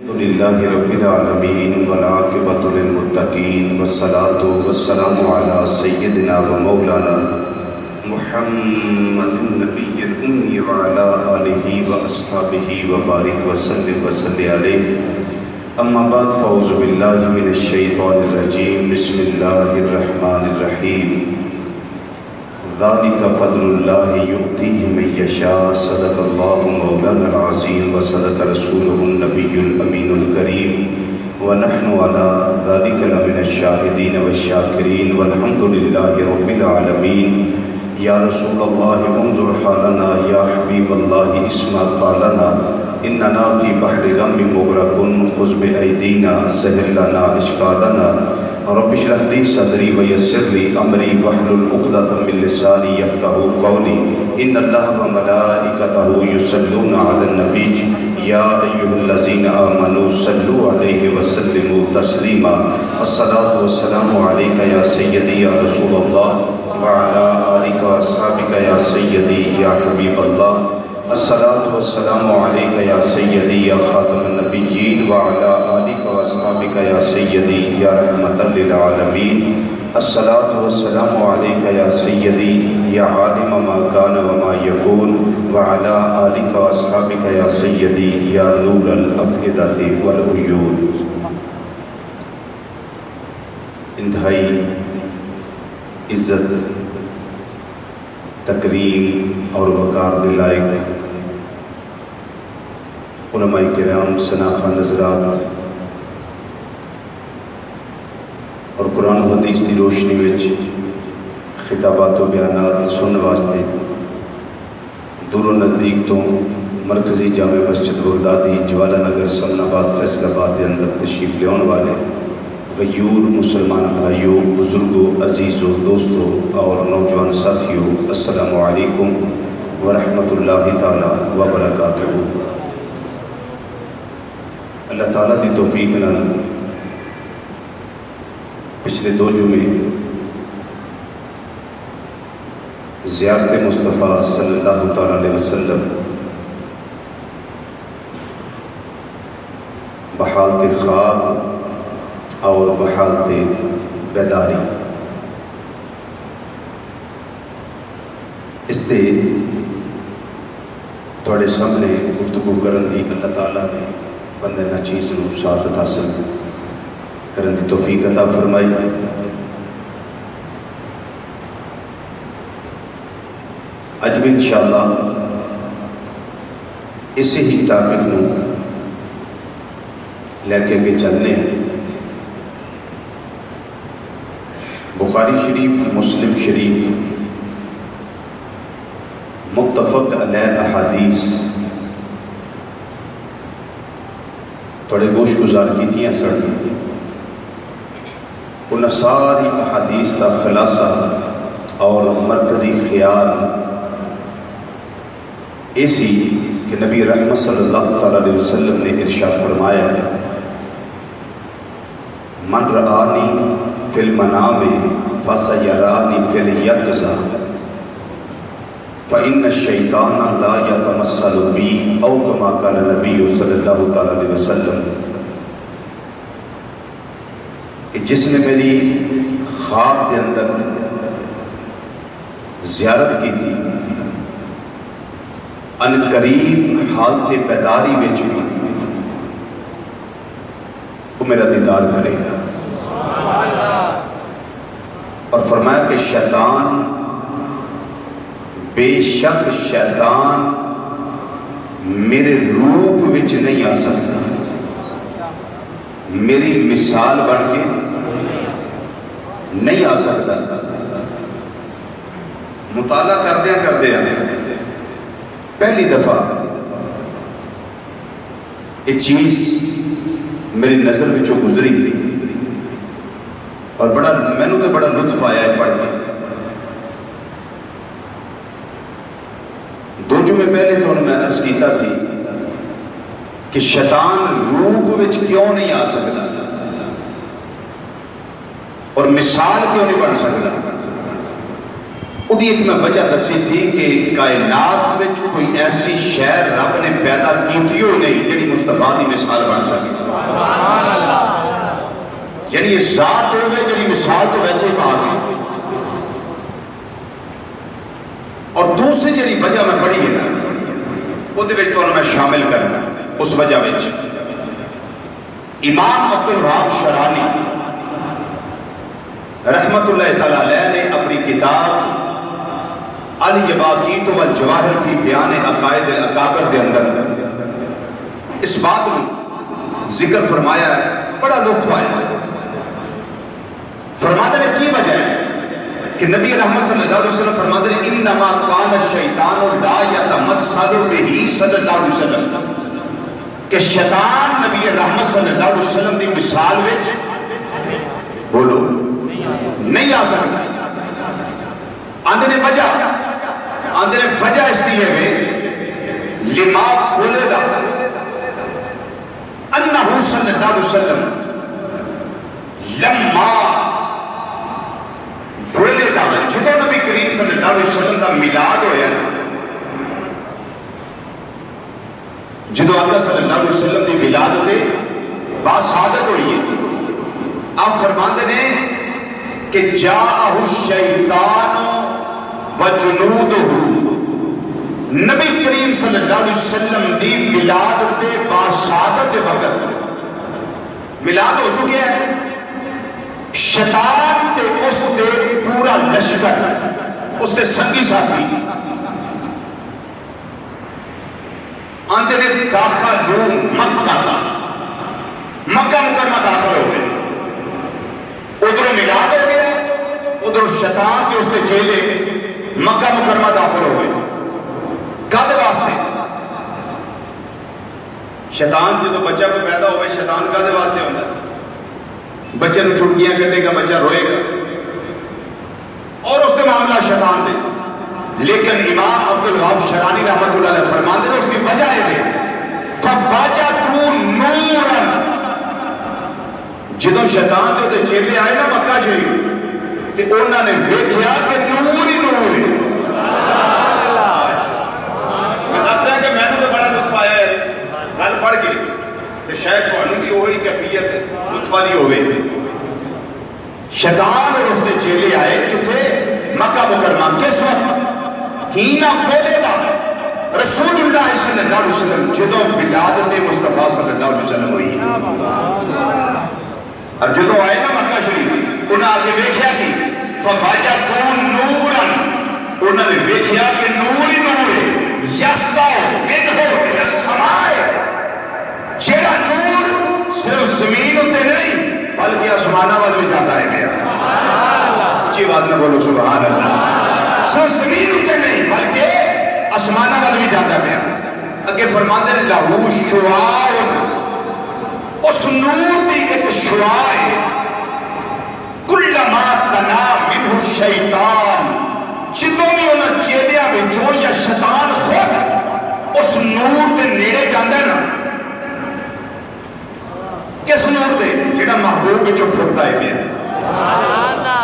الحمد لله رب العالمين والعاقبة للمتقين والصلاة والسلام على سيدنا ومولانا محمد النبي الأمي وعلى آله وأصحابه وبارك وسلم وسلم عليه أما بعد فأعوذ بالله من الشيطان الرجيم بسم الله الرحمن الرحيم ذلك فضل الله يؤتيه من يشاء. صدق الله مولانا العظيم وصدق رسوله النبي الأمين الكريم. ونحن على ذلك لمن الشاهدين والشاكرين. والحمد لله رب العالمين. يا رسول الله انظر حالنا. يا حبيب الله اسمع قالنا. إننا في بحر غم مغرق، خذ بأيدينا، سهل لنا إشكالنا رب اشرح لي صدري ويسر لي امري واحلل عقدة من لساني يفقهوا قولي. ان الله وملائكته يصلون على النبي. يا ايها الذين امنوا صلوا عليه وسلموا تسليما. الصلاه والسلام عليك يا سيدي يا رسول الله، وعلى اليك واصحابك يا سيدي يا حبيب الله. الصلاة والسلام عليك يا سيدي يا خاتم النبيين وعلى آلك وأصحابك يا سيدي يا رحمة للعالمين. الصلاة والسلام عليك يا سيدي يا عالم ما كان وما يكون. وعلى آلك وأصحابك يا سيدي يا نور الأفئدة والعيون. انتہائی عزت، تکریم اور وقار دلائق علماء کرام سناخہ نظرات اور قرآن و حدیث کی روشنی میں خطابات و بیانات سننے واسطے دور و نزدیک تو مرکزی جامع مسجد بغدادی جوالہ نگر سمن آباد، فیصل آباد کے اندر تشریف لے والے غیور مسلمان بھائیوں، بزرگوں، عزیزوں، دوستوں اور نوجوان ساتھیوں، السلام علیکم ورحمۃ اللہ تعالیٰ وبرکاتہ۔ اللہ تعالیٰ دی توفیق نال پچھلے دو جمعے زیارت مصطفیٰ صلی اللہ تعالیٰ علیہ وسلم بحالت خواب اور بحالت بیداری اس تے تھوڑے سامنے گفتگو کرن دی اللہ تعالیٰ نے بندے نہ چیز نو سعادت حاصل کرن دی توفیق عطا فرمائی۔ اج بھی انشاءاللہ اسی ہی ٹاپک نو لے کے اگے چلنے ہیں۔ بخاری شریف، مسلم شریف، متفق علیہ احادیث۔ تھوڑے گوش گزار کی تھیں سر ان ساری احادیث کا خلاصہ اور مرکزی خیال ایسی کہ نبی رحمت صلی اللہ تعالیٰ علیہ وسلم نے ارشاد فرمایا ہے، من رآنی فی المنام فسیرانی فی الیقظہ فإن الشیطان لا یتمثل بی او کما قال نبی صلی اللہ تعالیٰ علیہ وسلم۔ کہ جس نے میری خواب کے اندر زیارت کی تھی، ان قریب حالت بیداری میں بھی وہ میرا دیدار کرے گا۔ اور فرمایا کہ شیطان بے شک شیطان میرے روپ وچ نہیں آ سکتا۔ میری مثال بن کے نہیں آ سکتا۔ مطالعہ کردیا کردیا پہلی دفعہ ایک چیز میری نظر وچوں گزری اور بڑا میں نے تو بڑا لطف آیا ہے پڑھ کے۔ دو جمعے پہلے تو میں عرض کیتا سی کہ شیطان روپ وچ کیوں نہیں آ سکتا؟ اور مثال کیوں نہیں بن سکتا؟ وہ ایک میں وجہ دسی سی کہ کائنات میں کوئی ایسی شہر رب نے پیدا کیتی ہو نہیں جڑی مصطفیٰ دی مثال بن سکے یعنی یہ ذات ہو گئے جڑی مثال تو ویسے ہی پا گئی۔ اور دوسری جڑی وجہ میں پڑھی ہے نا وہ میں شامل کرنا، اس وجہ میں امام عبد الرحاب شرانی رحمت اللہ تعالی نے اپنی کتاب الیباقیت والجواہر فی بیان عقائد الاقابر دے اندر اس بات میں ذکر فرمایا ہے، بڑا لطف آیا۔ فرماتے نے کی وجہ ہے؟ کہ نبی رحمت صلی اللہ علیہ وسلم فرماتے ہیں، انما قان الشیطان لا یتمثل به صلی اللہ علیہ وسلم۔ کہ شیطان نبی رحمت صلی اللہ علیہ وسلم دی مثال وچ بولو، نہیں آ سکتا۔ آندھنے وجہ آندھنے وجہ اس دیئے میں لما کھولے دا۔ انہو صلی اللہ علیہ وسلم لما کھولے دا جدو نبی کریم صلی اللہ علیہ وسلم دا ملاد ہویا نا جدو آقا صلی اللہ علیہ وسلم دی ملاد تے بات سعادت ہوئی ہے آپ فرماتے نے کہ جاءہ الشیطان و جنودہ نبی کریم صلی اللہ علیہ وسلم دی ملاد تے باسادت وقت ملاد ہو چکے ہیں شیطان تے اس تے پورا لشکر. اس تے سنگی ساتھی آندھے نے داخل مکہ دا مکہ مکرمہ داخل ہو گئے۔ ادھر ملاد ہو گیا، ادھر شیطان کے اس نے چیلے مکہ مکرمہ داخل ہو گئے۔ کد واسطے؟ شیطان جدو بچہ کو پیدا ہوئے، شیطان کد واسطے ہوتا ہے بچے نے چھٹکیاں کرنے کا بچہ روئے گا۔ اور اس نے معاملہ شیطان دے۔ لیکن امام عبد الوہاب شرانی رحمت اللہ علیہ فرمان دے اس کی وجہ ہے دے۔ فَوَجَتُ نُورًا۔ جدو شیطان دے دے چیلے آئے نا مکہ شریف، تے انہوں نے ویکھیا کہ نور ہی نور ہے۔ میں دس تو گل پڑھ کے۔ تے شاید تو انہوں کی وہی کیفیت لطف والی ہوئے شیطان اور اس نے چیلے آئے کتھے مکہ مکرمہ کس وقت؟ ہینا کھولے دا رسول اللہ صلی اللہ علیہ وسلم جدو ولادت مصطفیٰ صلی اللہ علیہ وسلم ہوئی۔ اور جدو آئے نا مکہ شریف، انہاں آگے ویکھیا کی فَبَجَا تُون نُورًا۔ انہاں نے ویکھیا کہ نور ہی نور ہے۔ یستاو مدھو کہ سمائے جیڑا نور صرف زمین ہوتے نہیں، بلکہ آسمانہ والے جاتا ہے۔ گیا جی بات نہ بولو، سبحان اللہ۔ صرف زمین ہوتے نہیں، بلکہ آسمانہ والے بھی جاتا ہے گیا اگر فرماتے ہیں لہو شعاؤن اس نور دی ایک شعائے کل ما تنا منہ شیطان۔ جتوں بھی انہاں چیدیاں بچوں یا شیطان خود اس نور دے نیڑے جاندے نا کس نور دے؟ جڑا محبوب بچوں پھٹتا ہے۔ پیا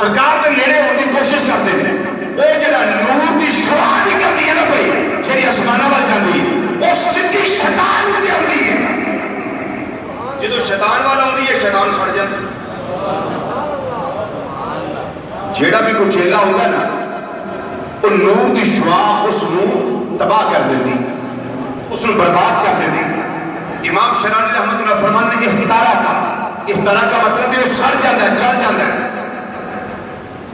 سرکار دے نیڑے ہونے کی کوشش کرتے ہیں۔ وہ جڑا نور دی شعا نکلتی ہے نا بھائی جڑی آسمانہ وال جاندی ہے وہ سدھی شیطان ہوتی ہوتی ہے۔ جدو شیطان والا ہوتی ہے شیطان سڑ جاتا جیڑا بھی کوئی چیلا وہ نور اس نو تباہ کر دیتی اس برباد کر دیتی امام شرانی رحمت اللہ فرمان نے احتارا اس طرح کا مطلب ہے سر سڑ جاتا ہے، چل جاتا ہے۔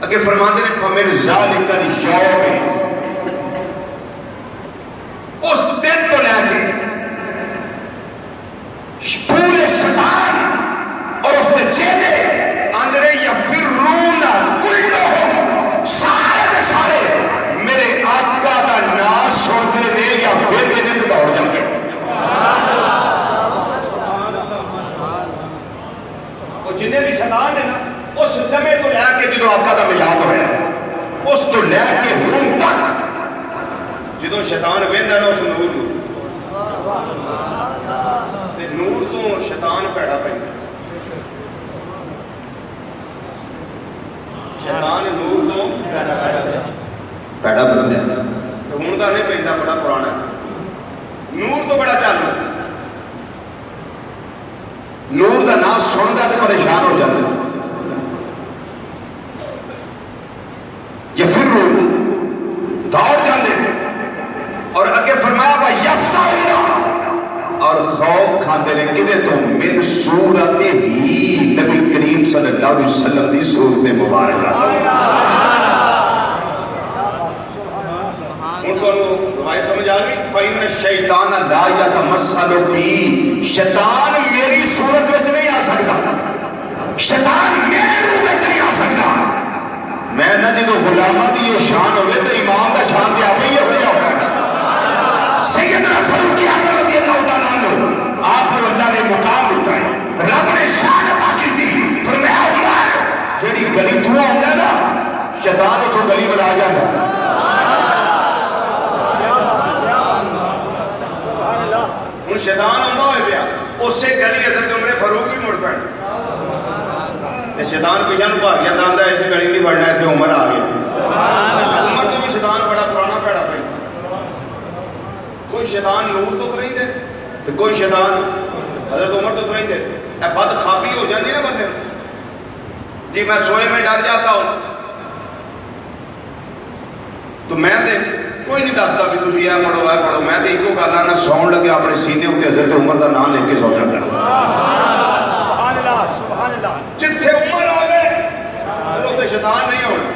اگر فرمان نے فمن ذالک الشوم اس دن کو لے کے پورے شیطان اور اس نے چیلے اندرے یا فرون کلہم سارے دے سارے میرے آقا دا ناس ہوتے دے یا پھر کے دن دوڑ جاتے وہ جنہیں بھی شیطان ہے نا اس دمے تو لے کے جدو آقا دا ملاد ہویا اس تو لے کے ہوں تک جدو شیطان بیندہ نا اس نور تے نور تو شیطان پیڑا پہنگا شیطان نور تو پیڑا بندہ تو ہوں تو نہیں پہنتا بڑا پرانا نور تو بڑا چالو نور دا نام سنتا تو پریشان ہو جاتا یہ پھر دوڑ جاندے اور اگے فرمایا با یفسا اور خوف کھاندے نے کدے تو من صورت ہی نبی کریم صلی اللہ علیہ وسلم دی صورت مبارکہ۔ ہوں تو روایت سمجھ آ گئی؟ فَإِنَّ الشَّيْطَانَ شیطان لا یتمثل بی شیطان میری صورت وچ نہیں غلامہ دی یہ شان ہوئے تو امام دا شان دیا بھی یہ ہویا ہوگا سیدنا فاروق اعظم رضی اللہ تعالیٰ عنہ آپ کو اللہ نے مقام دیتا ہے۔ رب نے شان عطا کی تھی۔ فرمایا عمر جیڑی گلی تو آندا ہے نا، شیطان تو گلی بلا جاتا ہے۔ ہوں شیطان آتا ہوئے پیا۔ اسے گلی حضرت عمر فاروق ہی مڑ پڑ تے شیطان پیچھے نو بھاگ جاتا آندا اس گلی نہیں بڑھنا ہے تے عمر آ گیا۔ عمر تو بھی شیطان بڑا پرانا پیڑا پہ کوئی شیطان نور تو نہیں دے تے کوئی شیطان حضرت عمر تو نہیں دے اے بد خوابی ہو جاتی نا بندے۔ جی میں سوئے میں ڈر جاتا ہوں۔ تو میں تے کوئی نہیں دستا بھی تسی یہ پڑھو اے پڑھو میں تے ایکو گل آنا سون لگے اپنے سینے تے حضرت عمر دا نام لے کے سو جاتا سبحان اللہ سبحان اللہ۔ جتھے عمر آ گئے بولو تے شیطان نہیں ہونا۔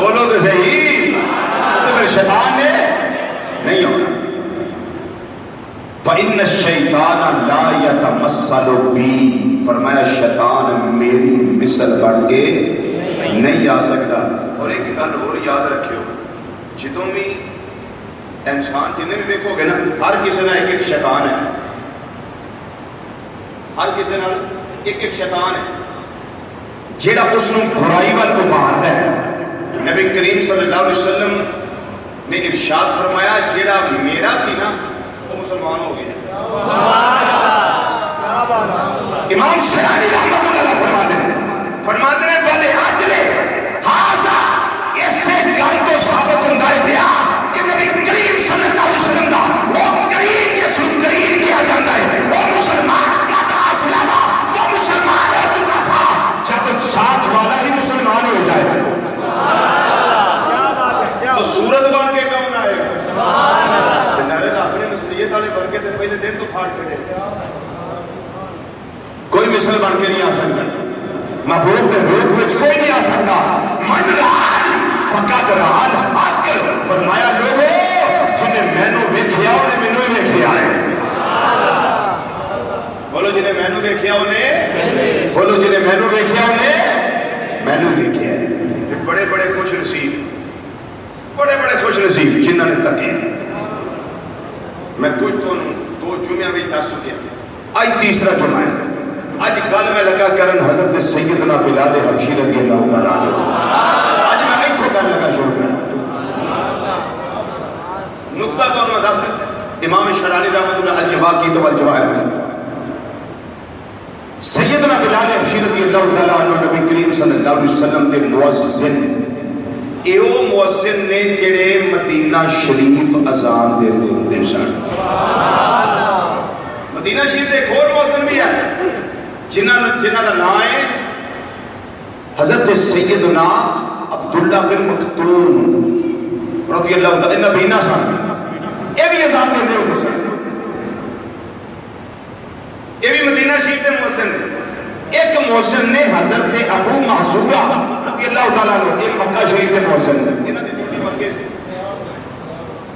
بولو تو صحیح۔ تو پھر شیطان نے نہیں ہونا فَإِنَّ الشَّيْطَانَ لَا يَتَمَثَّلُ بِي۔ فرمایا، شیطان میری مثل بڑھ کے نہیں آ سکتا۔ اور ایک گل اور یاد رکھیو جدوں بھی انسان جنہیں بھی دیکھو گے نا، ہر کسی نہ ایک ایک شیطان ہے۔ ہر کسی نال ایک ایک شیطان ہے۔ جیڑا اس نے برائی وال ابھاردا ہے۔ نبی کریم صلی اللہ علیہ وسلم نے ارشاد فرمایا جیڑا میرا سی نا وہ مسلمان ہو گیا۔ محبوب کے روپ وچ کوئی نہیں آ سکتا من رال فقط رال حق فرمایا لوگو جنہیں میں مینو ویکھیا انہیں مینو ہی ویکھیا ہے بولو جنہیں میں نے دیکھیا انہیں بولو جنہیں میں مینو ویکھیا انہیں میں مینو ویکھیا ہے بڑے بڑے خوش نصیب بڑے بڑے خوش نصیب جنہوں نے تکے میں کچھ تو دو جمعہ بھی دس چکیا آج تیسرا جمعہ ہے آج کل میں لگا کرن حضرت سیدنا بلال حبشی رضی اللہ تعالیٰ عنہ۔ آج میں نہیں کو گل لگا شروع کر نقطہ تو میں دس دیتا امام شرانی رحمت اللہ علیہ الجواقی تو الجواہر سیدنا بلال حبشی رضی اللہ تعالیٰ عنہ نبی کریم صلی اللہ علیہ وسلم کے موزن ایو مؤذن نے جڑے مدینہ شریف اذان دے دے ہوتے سن۔ مدینہ شریف دے ایک اور مؤذن بھی ہے جنہ جنہ دا نام ہے حضرت سیدنا عبداللہ بن مکتوم رضی اللہ تعالیٰ نبینا سن یہ بھی اذان دے دے ہوتے سن۔ یہ بھی مدینہ شریف دے مؤذن ہے ایک محسن نے حضرت ابو محضورہ رضی اللہ تعالیٰ عنہ، ایک مکہ شریف کے محسن انہاں دی ڈیوٹی مکے سے۔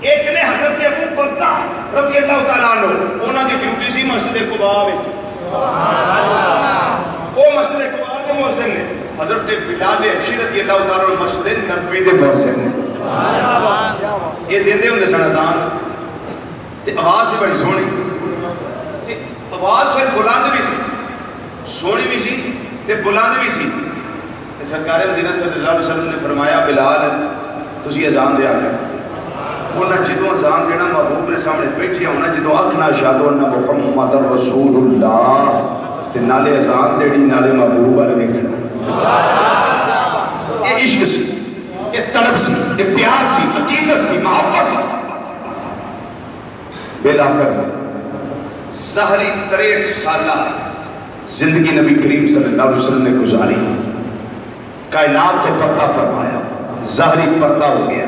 ایک نے حضرت ابو برزہ رضی اللہ تعالیٰ عنہ، انہاں دی ڈیوٹی سی مسجد قباء وچ۔ او مسجد قباء دے مؤذن نے۔ حضرت بلال حبشی رضی اللہ تعالیٰ عنہ مسجد نبوی دے محسن نے۔ کیا بات کیا یہ دیندے ہوندے سن اذان۔ تے آواز سی بڑی سونی۔ تے آواز پھر بلند بھی سی۔ سونی بھی سی تے بلند بھی سی۔ تے سرکار مدینہ صلی اللہ علیہ وسلم نے فرمایا، بلال، تسی اذان دے آ گئے انہاں جدو ازان دینا محبوب نے سامنے بیٹھی ہونا جدو آکھنا شادو ان محمد رسول اللہ تے نالے اذان دینی، نالے محبوب والے ویکھنا یہ عشق سی، یہ تڑپ سی، یہ پیار سی، عقیدت سی، محبت سی۔ بالآخر سہری تریر سالہ زندگی نبی کریم صلی اللہ علیہ وسلم نے گزاری۔ کائنات کو پردہ فرمایا، زہری پردہ ہو گیا۔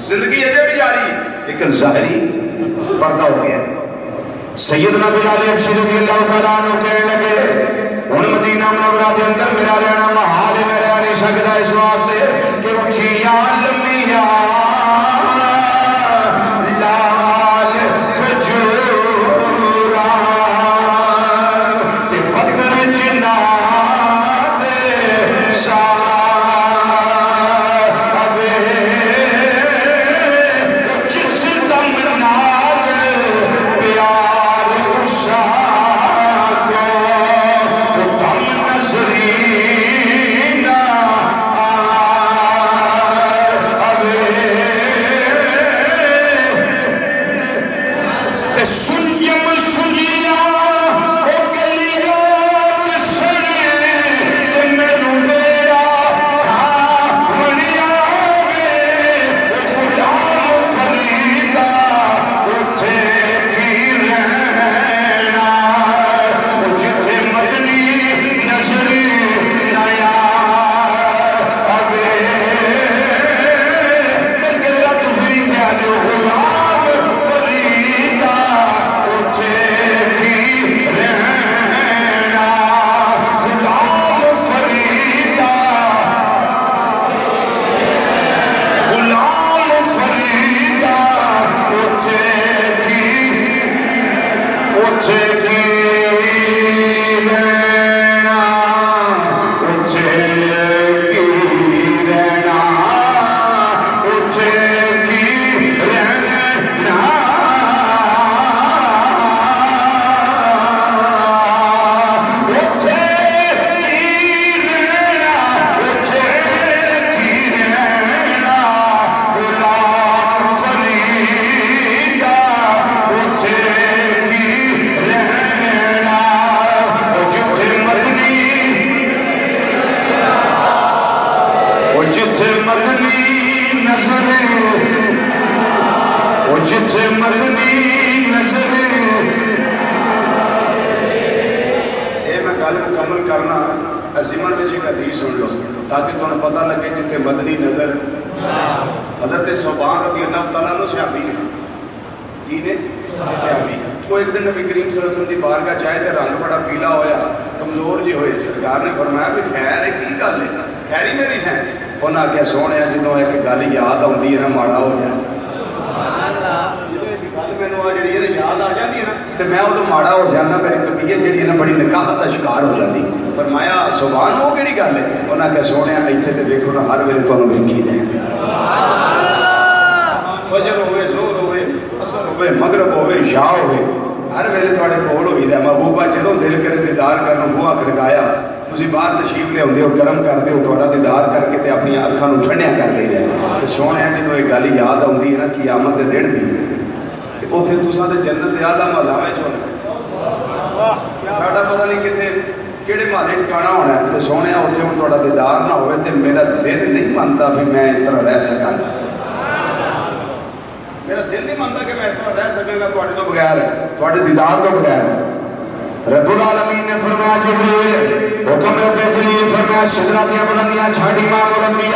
زندگی اجے بھی جاری۔ ہے لیکن ظاہری پردہ ہو گیا۔ سیدنا بلال ابشی رضی اللہ تعالیٰ عنہ کہنے لگے ہوں مدینہ منورہ دے اندر میرا رہنا محال ہے میں رہ نہیں سکتا اس واسطے کہ یا اللہ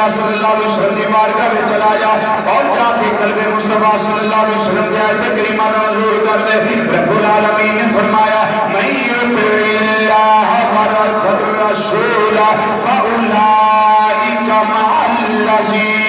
اللہ صلی اللہ علیہ وسلم دی بارگاہ میں چلا جا اور جا کے قلب مصطفیٰ صلی اللہ علیہ وسلم کی آیت کریمہ نازل کر دے۔ رب العالمین نے فرمایا میں یطیع اللہ ورسول فاولئک مع الذین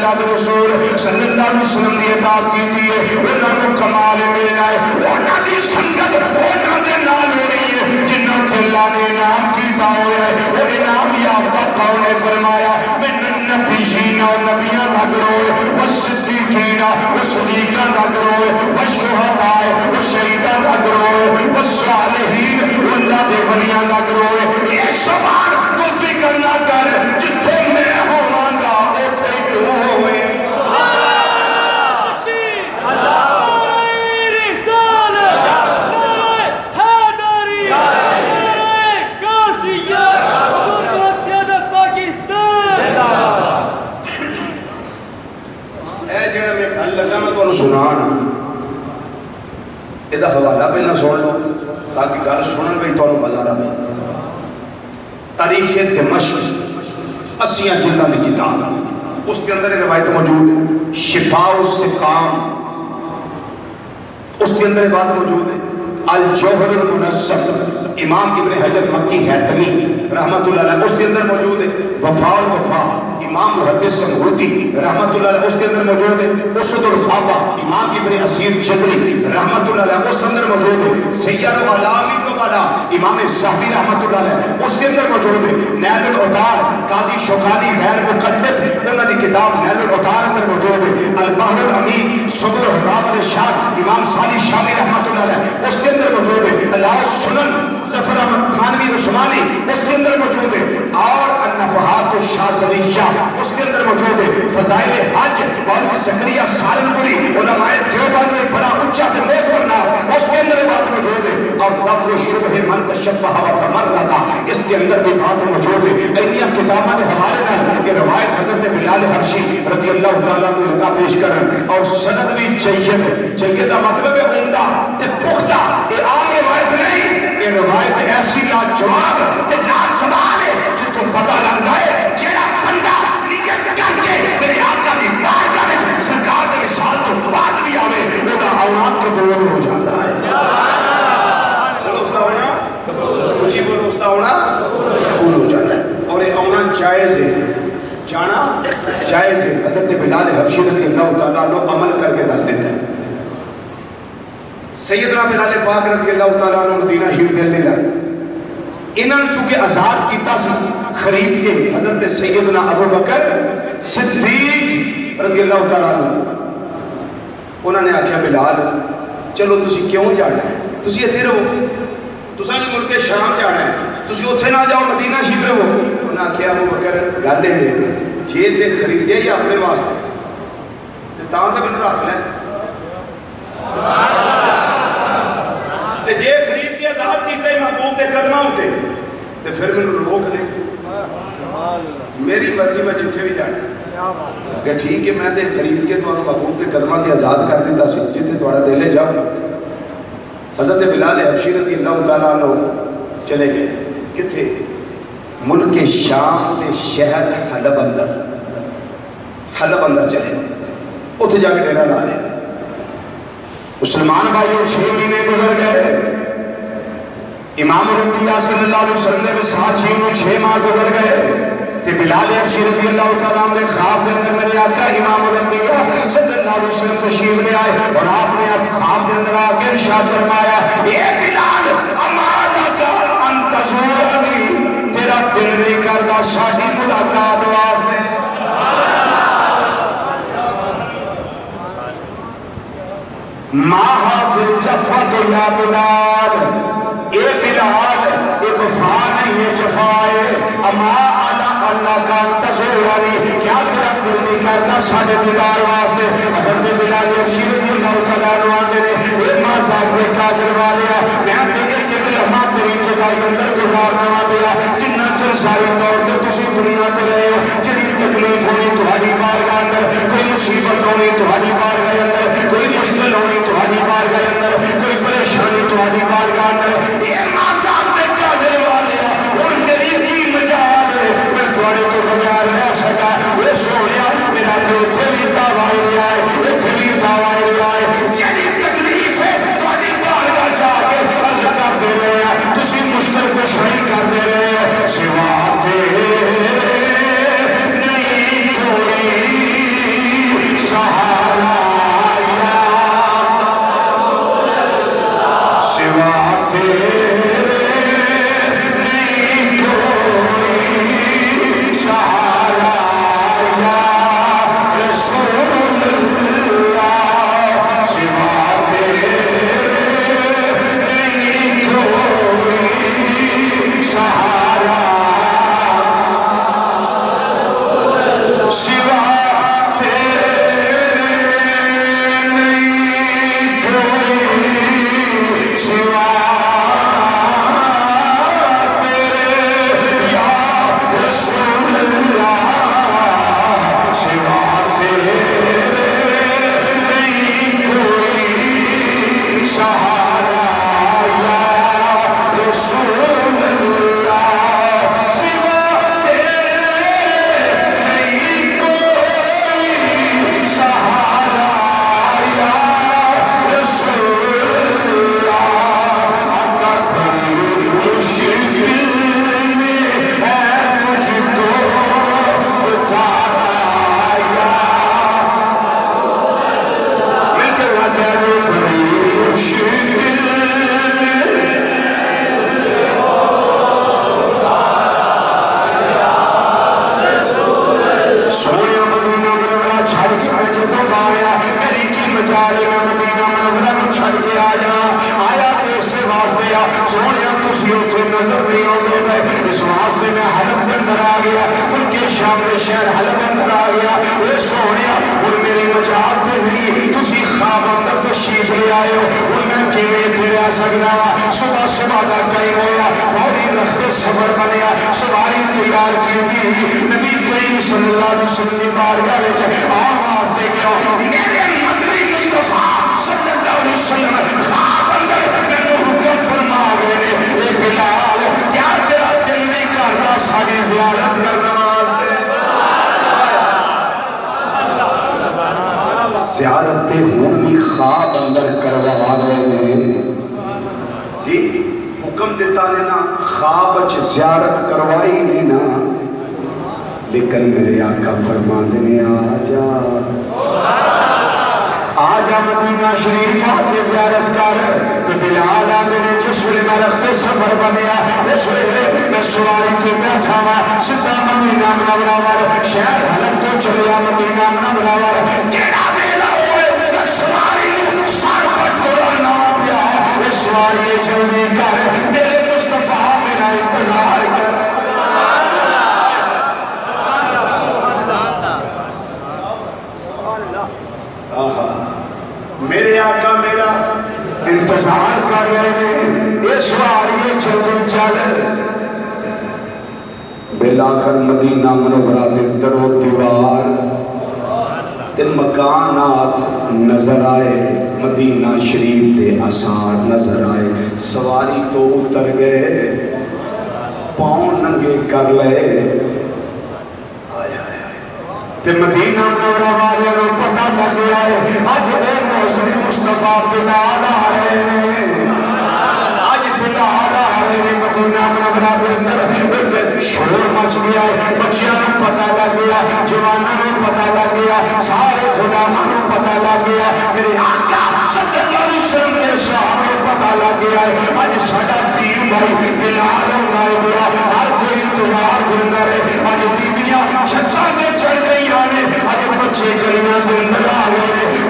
اللہ کے اللہ رسول صلی اللہ علیہ وسلم دی اطاعت کیتی ہے انہاں کو کمال ملنا ہے انہاں دی سنگت انہاں دے نال ہونی ہے جنہ تے اللہ نے انعام کیتا ہوا ہے، وہ انعام یافتہ کون نے فرمایا من النبیین و نبیاں دا گروہ و صدیقین و صدیقاں دا گروہ و شہداء و شہیداں دا گروہ و صالحین اللہ دے ولیاں دا گروہ۔ یہ سوال تو فکر نہ کر جتھے میں ہوواں گا اوتھے تو ہوئے اے جڑا میں گل لگا میں تمہیں سنانا یہ حوالہ پہلے سن لو تاکہ گل سنن بھی تمہیں مزہ رہے تاریخ دمشق اسیاں جلدہ کی کتاب اس کے اندر یہ روایت موجود ہے شفاء السقام اس کے اندر بات موجود ہے الجوہر المنظم امام ابن حجر مکی حیتمی رحمت اللہ علیہ اس کے اندر موجود ہے وفا الوفا امام محدث سنگوتی رحمت اللہ علیہ اس کے اندر موجود ہے اسد الخافہ امام ابن اسیر چدری رحمت اللہ علیہ اس کے اندر موجود ہے۔ سید العلام ابن بالا امام صحبی رحمت اللہ علیہ اس کے اندر موجود ہے نیل الاتار قاضی شوکانی غیر مقدد انہوں نے کتاب نیل الاتار اندر موجود ہے۔ البحر الامین صبر الحرام الشاد امام صالح شامی رحمت اللہ علیہ، اس کے اندر موجود ہے۔ اللہ سنن، ظفر احمد خانوی عثمانی، اس کے اندر موجود ہے۔ اور النفحات الشاذلیہ، اس کے اندر موجود ہے۔ فضائل حج، مولوی زکریا سالنپوری علماء دیوبند میں بڑا اونچا سے موت ورنا اس کے اندر بات موجود ہے۔ اور دفر شبہ من تشبہ و تمردا اس کے اندر بھی بات موجود ہے۔ اینیا کتاباں کے حوالے نال یہ روایت حضرت بلال حبشی رضی اللہ تعالیٰ عنہ لگا پیش کرن اور سند بھی جید جید کا مطلب ہے عمدہ تے پختہ۔ یہ عام روایت نہیں یہ روایت ایسی لاجواب تے لاسوال ہے جس کو پتہ لگتا ہے جیڑا بندہ نیت کر کے میرے آقا دی بارگاہ وچ سرکار دے مثال تو بعد بھی آوے وہ دا اولاد قبول ہو جاتا ہے بولو اس کا ہونا کچھ ہی بولو اس کا ہونا قبول ہو جاتا ہے۔ اور یہ آنا جائز ہے۔ جانا جائز ہے۔ حضرت بلال حبشی رضی اللہ تعالیٰ عنہ عمل کر کے دس دیتا ہے سیدنا بلال پاک رضی اللہ تعالیٰ عنہ مدینہ شریف دل نہیں لگا انہوں نے چونکہ آزاد کیتا سی، خرید کے حضرت سیدنا ابو بکر صدیق رضی اللہ تعالیٰ عنہ۔ انہوں نے آخیا بلال، چلو تسی کیوں جانا ہے؟ تسی اتنے رہو۔ تسا ملک شام جانا ہے۔ تسی اتنے نہ جاؤ، مدینہ شریف رہو انہوں آخیا ابو بکر، گل یہ جی تے خریدیا ہی اپنے واسطے؟ تے تاں تے مینوں رکھ لے۔ تے خرید کے آزاد کیتے محبوب دے قدماں تے تے پھر مینوں روک نہیں میری مرضی میں جتھے بھی جانا۔ کہ ٹھیک ہے، میں تے خرید کے تمہیں محبوب کے قدماں تے آزاد کر دیتا سی۔ جتھے تھوڑا دل ہے جاؤ۔ حضرت بلال حبشی رضی اللہ تعالیٰ عنہ چلے گئے۔ کتھے؟ ملک شام کے شہر حلب اندر۔ حلب اندر چلے۔ اتنے جا کے ڈیرا لا لیا۔ مسلمان بھائیوں چھ مہینے گزر گئے۔ امام ربیہ صلی اللہ علیہ وسلم کے ساتھ چھ چھ ماہ گزر گئے۔ تے بلال حبشی رضی اللہ تعالیٰ عنہ خواب کے اندر میرے آقا امام ربیہ صلی اللہ علیہ وسلم تشریف لے آئے اور آپ نے خواب کے اندر آ کے ارشاد فرمایا، اے بلال، امانت انتظورنی تیرا دل نہیں کرتا، ساڈی ملاقات واسطے. ما حاصل جفا تو یا بلال، اے بلال، اے وفا نہیں ہے، جفا ہے، اما اللہ کا تزورانی کیا تیرا دل نہیں کرتا ساڑھے دیدار واسطے؟ حضرت بلال اللہ تعالیٰ نے ماں صاحب نے کاجر والیا میں لمحہ تیری اندر گزارنا جنہ چر دور تسی دنیا تے رہے ہو تکلیف ہونی تہاڈی بارگاہ اندر، کوئی مصیبت ہونی تہاڈی بارگاہ اندر، کوئی مشکل ہونی تہاڈی بارگاہ اندر، کوئی پریشانی تہاڈی بارگاہ اندر۔ اے ماں میں تو بغیر رہ سکا وہ سونیا میرا تو اتھے بھی دعوائی نہیں آئے اتھے بھی دعوائی نہیں آئے جنی تکلیف ہے، تہاڈی بارگاہ جا کے عرض کر دے رہے ہیں۔ تسی مشکل کو صحیح شریف آ کے زیارت کر تو بلال آ نے جس ویلے میں رستے سفر بنیا اس ویلے میں سواری پہ بیٹھا وا سیدھا مدینہ منورہ شہر حلب تو چلیا مدینہ منورہ کیڑا ویلا ہوئے، میں سواری نو سر پر توڑنا پیا اس سواری جلدی کر، میرے مصطفیٰ میرا انتظار کر میرے آقا میرا انتظار کر رہے ہیں۔ یہ سواری چل۔ چل بلاخر مدینہ منورہ دے در و دیوار تے مکانات نظر آئے۔ مدینہ شریف دے آثار نظر آئے۔ سواری تو اتر گئے۔ پاؤں ننگے کر لے۔ تے مدینہ منورہ والے نو پتہ لگ گیا ہے۔ اج اے موسم مصطفیٰ بلال آ رہے ہیں اج بلال آ مدینہ منورہ دے اندر ایک شور مچ گیا ہے۔ بچیاں نو پتہ لگ گیا، جواناں نو پتہ لگ گیا، سارے غلاماں نو پتہ لگ گیا۔ میرے آقا صلی اللہ علیہ وسلم کے صحابہ نو پتہ لگ گیا ہے۔ اج ساڈا پیر بھائی بلال ہونا گیا۔ ہر کوئی انتظار کرنا ہے اج بیبیاں چھچا دے چڑھ گئی آنے اج بچے گلیاں دے اندر آ گئے مسجد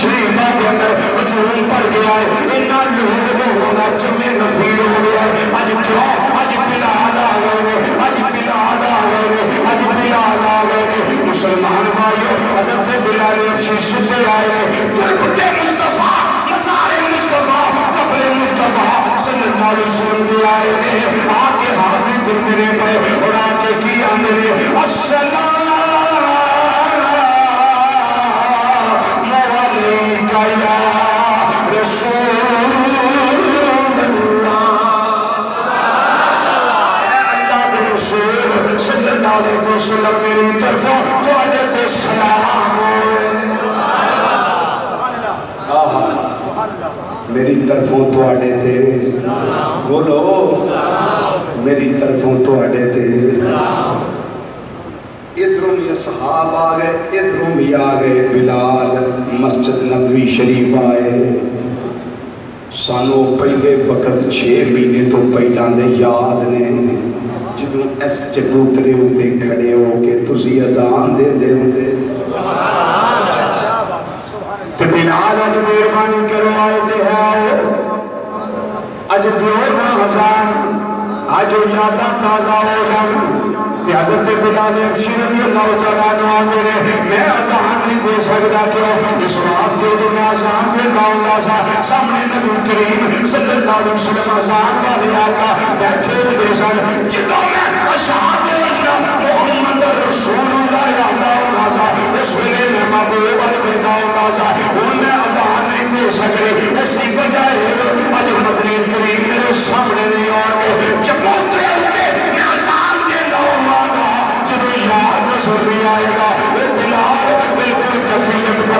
شریفہ کے اندر ہجوم پڑ گیا ہے اتنا لوگ لوگوں کا جمع نفیر ہو گیا۔ ہے اج کیوں اج بلال آ گئے نے۔ اج بلال آ گئے نے۔ اج بلال آ گئے نے۔ مسلمان بھائیو، حضرت بلال ابشی سجے آئے نے دربتے مصطفیٰ، مزار مصطفیٰ، قبر مصطفیٰ صلی اللہ علیہ وسلم کے آئے نے آ کے حاضر دل میرے پہ اور آ کے کی آنے نے السلام میری طرفوں تو تے سلام۔ آڑے تے۔ بولو میری طرفوں تو آڑے تے۔ ادھروں بھی اصحاب آ گئے ادھروں بھی آ گئے، بلال مسجد نبوی شریف آئے۔ سانو پہلے وقت چھ مہینے تو پہلا دے یاد نے، جدوں اس چبوترے ہوتے کھڑے ہو کے تسی اذان دے دے ہوتے تے بلال اج مہربانی کرو آئے تے ہے۔ آؤ اج دیو نا اذان اج وہ یاداں تازہ ہو جان۔ تے حضرت بلال ابشی رضی اللہ تعالیٰ عنہ آنے نے میں اذان نہیں دے سکتا کیوں اس واسطے جو میں اذان دے گاؤں گا سا سامنے نبی کریم صلی اللہ علیہ وسلم اذان والے آقا بیٹھے ہوئے سن جدوں میں اشہاد اللہ محمد رسول اللہ اللہ ہونا سا اس ویلے میں محبوب الوداع ہونا سا ان میں اذان نہیں دے سکتے اس کی وجہ ہے اج مدنی کریم میرے سامنے نہیں اور جب اترے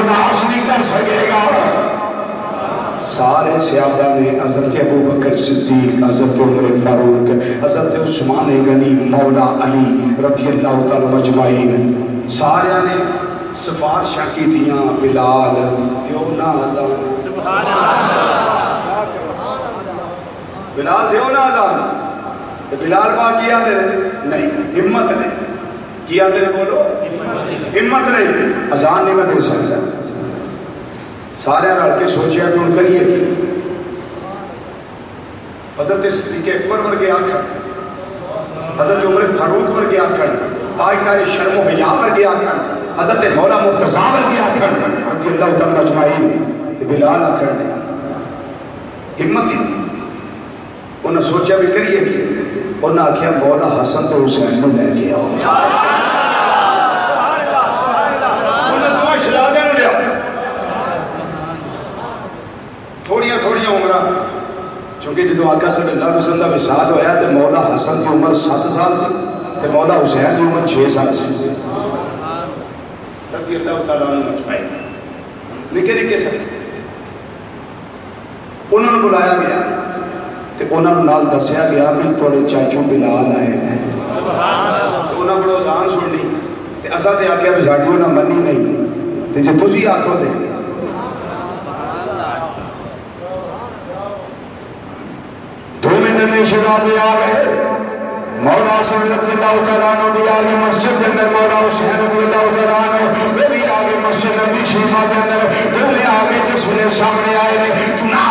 برداشت نہیں کر سکے گا۔ سارے صحابہ نے حضرت ابو بکر صدیق، حضرت عمر فاروق، حضرت عثمان غنی، مولا علی رضی اللہ تعالی مجمعین، سارے نے سفارشاں کی تھیاں، بلال دیو نا اذان بلال دیو نا اذان تو بلال پاک کیا دے۔ نہیں، ہمت نہیں کیا دے بولو؟ ہمت نہیں۔ اذان نہیں میں دے سکتا۔ سارے رل کے سوچیا کہ ہوں کریے۔ حضرت صدیق اکبر ورگے آخر حضرت عمر فاروق ورگے آکھن تاجدار شرم و حیا ورگے آکھن حضرت مولا مرتضی ورگے آکھن رضی اللہ تعالی اجمعین۔ تے بلال آکھن نے ہمت ہی۔ انہوں نے سوچا بھی کریے۔ کہ انہوں نے آکھیا، مولا حسن تو حسین میں لے کے آؤ۔ تھوڑیاں تھوڑیاں عمرہ چونکہ جدو آقا صلی اللہ علیہ وسلم کا وصال ہویا تے مولا حسن کی عمر سات سال سی تے مولا حسین کی عمر چھ سال سی۔ رضی اللہ تعالیٰ عنہ مجمعین۔ نکے نکے سب انہوں نے بلایا گیا۔ تے انہوں نے نال دسیا گیا بھی تھوڑے چاچو بلال آئے ہیں انہوں نے بڑا اذان سننی تے اسا تے آکھیا بھی ساڈی انہاں منی نہیں تے جے تسی آکھو تے دو منٹ میں شہزادے آ گئے مولا حسن رضی اللہ تعالیٰ عنہ بھی آگے مسجد کے اندر مولا حسین رضی اللہ تعالیٰ عنہ وہ بھی آگے مسجد نبی شیفہ کے اندر وہ بھی آگے جس نے سامنے آئے نے جناب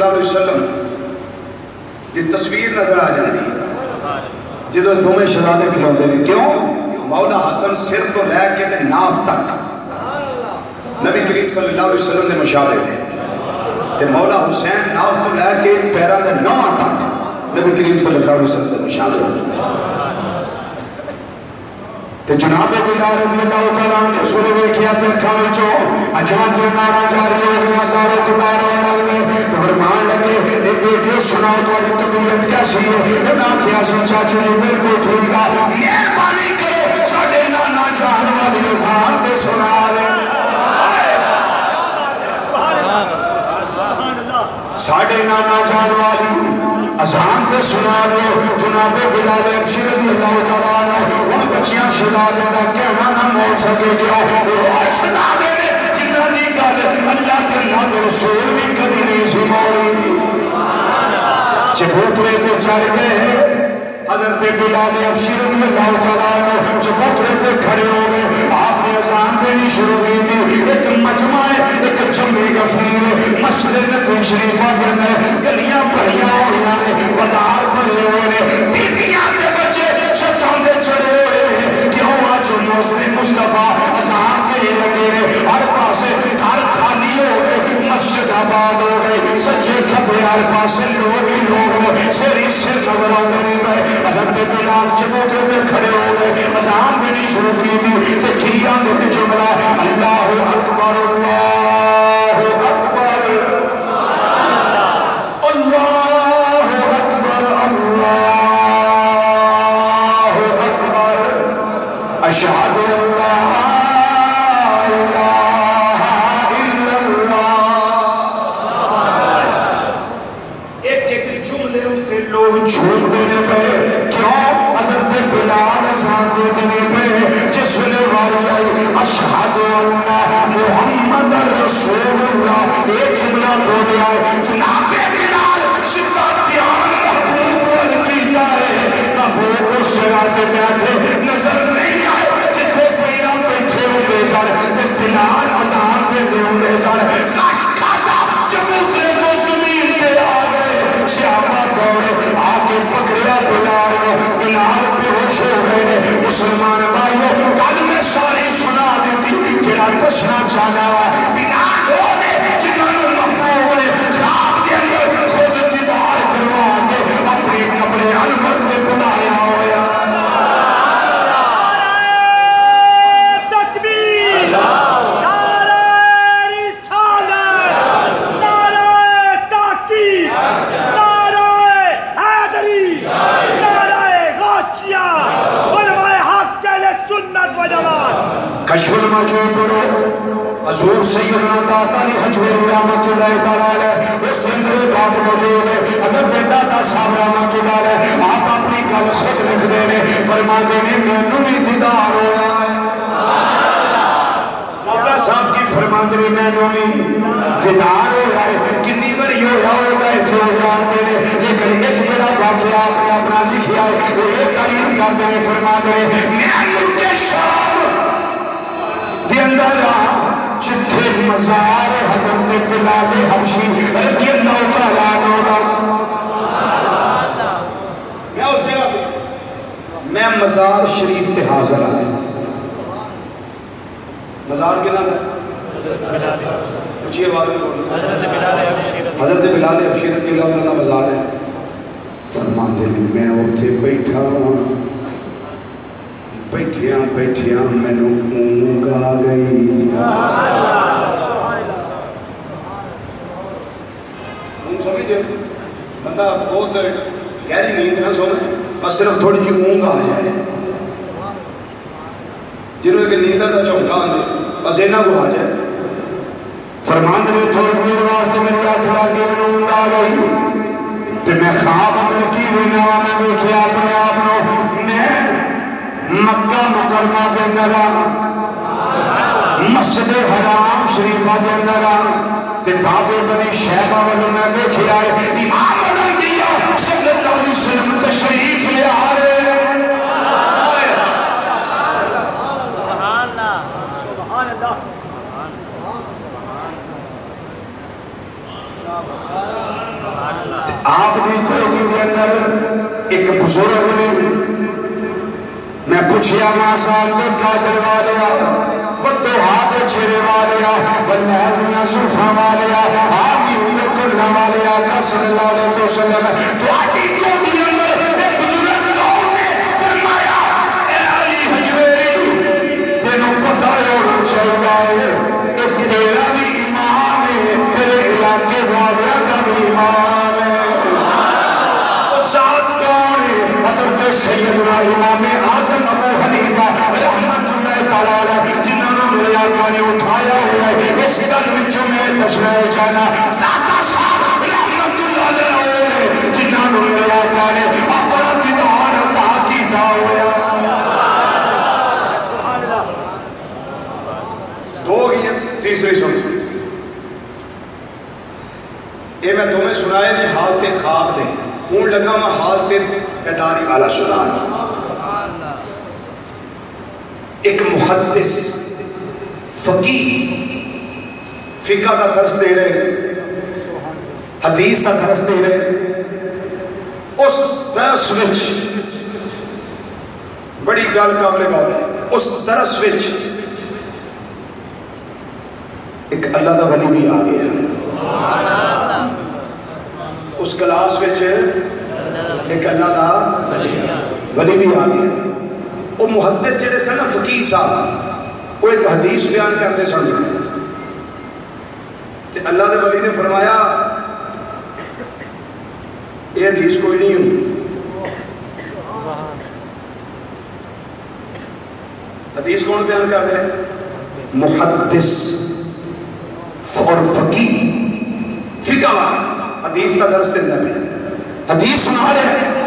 اللہ علیہ وسلم دی تصویر نظر آ جاندی۔ جدو دومیں شہزادے کھلوندے نے، کیوں؟ مولا حسن سر تو لے کے تے ناف تک۔ نبی کریم صلی اللہ علیہ وسلم نے مشابہ دے تے مولا حسین ناف تو لے کے پیران دے نواں تک۔ نبی کریم صلی اللہ علیہ وسلم نے مشابہ دے تے جناب بلال رضی اللہ تعالیٰ عنہ سورے میں کیا تے کھاوے چو اجوان دے نارا جاری ہو گیا سارے کبار ہونا میں تو فرمان لگے اے سناؤ تو اڑی طبیعت کیسی ہے۔ اے نا کیا سی چاچو جی بالکل ٹھیک ہے۔ مہربانی کرو ساڈے نانا جان والی اذان تے سنا لے ساڈے نانا جان والی اذان تے سنا لو جناب بلال ابشر رضی اللہ تعالیٰ عنہ ان بچیاں شہزادے دا کہنا نہ موڑ سکے گیا۔ وہ شہزادے نے۔ جنہ دی گل اللہ کے نام رسول بھی کبھی نہیں سی چبوترے تے چڑھ گئے ہیں۔ حضرت بلال ابشر رضی اللہ تعالیٰ عنہ چبوترے تے کھڑے ہو گئے۔ آپ نے اذان دینی شروع کی تھی۔ ایک مجمع ہے، ایک جمعی گفیر مسجد نبی شریفہ کے اندر گلیاں بھریاں ہو ہوئیاں نے بازار بھرے ہوئے نے بیبیاں تے بچے چھتاں دے چڑھے ہوئے نے کیوں؟ آج موسم مصطفیٰ اذان لگے رہے ہر پاسے گھر خالی ہو گئے، مسجد آباد ہو گئی سجے کھپے ہر پاسے لوگ ہی لوگ سری سے نظر آتے رہے گئے حضرت بلال چبوترے پہ کھڑے ہو گئے، اذان نہیں شروع کی تھی، تے کیا نے جملہ، اللہ اکبر اللہ اکبر۔ مسلمان بھائیو کل میں ساری سنا دیتی جڑا دسنا چاہنا ہے علماء حق حضور سیدنا داتا علی حجویری رحمت اللہ تعالیٰ علیہ اس کے اندر ایک بات موجود ہے۔ حضرت داتا صاحب رحمت اللہ علیہ آپ اپنی گل خود لکھ دے نے فرما دے نے مینوں بھی دیدار ہویا۔ ہے داتا صاحب کی فرما فرماندری مینوں بھی دیدار ہویا ہے۔ کنی بری ہویا ہوگا اتنے ہو جانتے نے لیکن ایک جڑا واقعہ آپ نے اپنا لکھیا ہے، وہ یہ تعریف کرتے ہیں فرما دے میں ملک شام دے اندر جتھے مزار حضرت بلال حبشی رضی اللہ تعالیٰ عنہ میں میں مزار شریف تے حاضر آیا مزار کے نام ہے؟ اچھی آواز میں حضرت بلال حبشی رضی اللہ تعالیٰ مزار ہے۔ فرماتے ہیں میں اتھے بیٹھا ہوں بیٹھیاں بیٹھیاں مینو اونگ آ گئی۔ تم سمجھے بندہ بہت گہری نیند نہ سونا بس صرف تھوڑی جی اونگ آ جائے۔ جنہوں کہ نیندر کا چونکا آدھے بس اینا کو آ جائے۔ فرمان نے تھوڑی دیر واسطے میرے ہاتھ لاگے میں اونگ آ گئی۔ تے میں خواب اندر کی ہوئی وا میں دیکھے اپنے آپ نو میں مکہ مکرمہ کے اندر مسجد حرام شریفہ کے اندر تے بابے بنی شہبہ والوں میں دیکھے آئے امام الانبیاء صلی اللہ علیہ وسلم تشریف لے آ رہے آپ نے کوئی کے اندر ایک بزرگ نے میں پوچھیا ماں سال میں کا جلوا لیا پتو ہاتھ چھڑے والیا بلیال دیا والیا آپ کی عمر کلنا والیا کا اللہ علیہ وسلم تو آٹی کو بھی اندر ایک بزرگ کون نے فرمایا، اے علی حجویری، تینوں پتہ ہونا چاہیے کہ تیرا بھی امام ہے، تیرے علاقے والیا کا بھی امام ہے۔ ذات کون ہے؟ حضرت سیدنا امام اللہ تعالی جنہوں نے میرے آقا نے اٹھایا ہوا ہے، اس گل وچوں میں دسنا چاہنا داتا صاحب رحمت اللہ علیہ جنہوں نے میرے آقا نے اپنا دیدار عطا کیتا ہوا سبحان دو گئی ہیں، تیسری سن۔ یہ میں تمہیں سنائے نے حالت خواب دے ہوں لگا میں حالت بیداری والا سنا ایک محدث فقی فقہ کا درس دے رہے ہیں، حدیث کا درس دے رہے اس درس وچ بڑی گل قابل غور ہے۔ اس درس وچ ایک اللہ دا ولی بھی آ گیا۔ اس کلاس وچ ایک اللہ دا ولی بھی آ گیا۔ وہ محدث جڑے سن نا فقیر صاحب، وہ ایک حدیث بیان کرتے سن۔ کہ اللہ دے ولی نے فرمایا، یہ حدیث کوئی نہیں ہوئی۔ حدیث کون بیان کر رہے ہیں؟ محدث اور فقی فقہ، حدیث کا درس دینا پہ حدیث سنا رہے۔ ہیں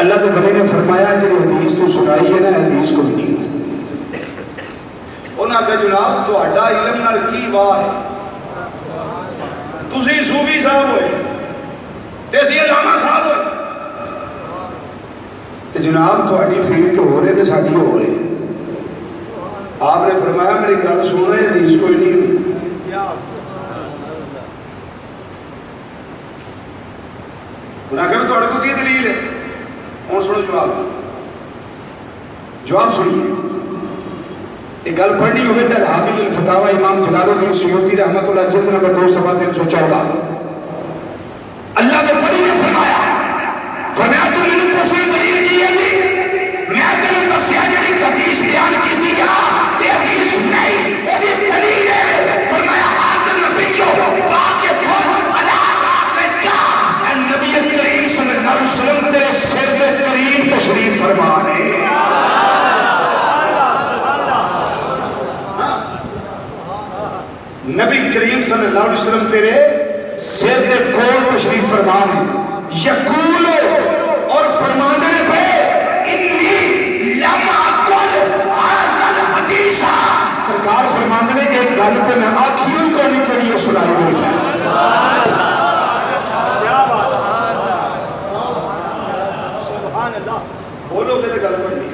اللہ کے بلی نے فرمایا کہ حدیث تو سنائی ہے نا حدیث کو نہیں انہوں نے کہا جناب تو اڈا علم نال کی واہ ہے؟ تسی صوفی صاحب ہوئے تے اسی علامہ صاحب ہوئے۔ کہ جناب تھوڑی فیلڈ ہو رہے تھے ساڈی ہو رہے آپ نے فرمایا میری گل سن رہے حدیث کوئی نہیں انہوں نے کہا تھوڑے کو کی دلیل ہے؟ ہوں سنو جواب جواب سنیے ایک گل پڑھنی ہوئے تو حامل الفتاوہ امام جلال الدین سیوتی رحمت اللہ جلد نمبر دو سفا تین سو چودہ۔ اللہ کے فری نے فرمایا فرمایا تم نے کوشش دلیل کی ہے جی میں تینوں دسیا جی حدیث بیان کی تھی تشریف فرمانے اللہ علیہ وسلم تیرے سر دے کول تشریف فرما ہے یقول اور فرمانے پہ انی لم اکل حاصل حدیثہ سرکار فرمانے نے، ایک گل پہ میں آکھیوں کو نہیں کری ہے، سنائی ہو جائے سبحان اللہ بولو کہ گل بنی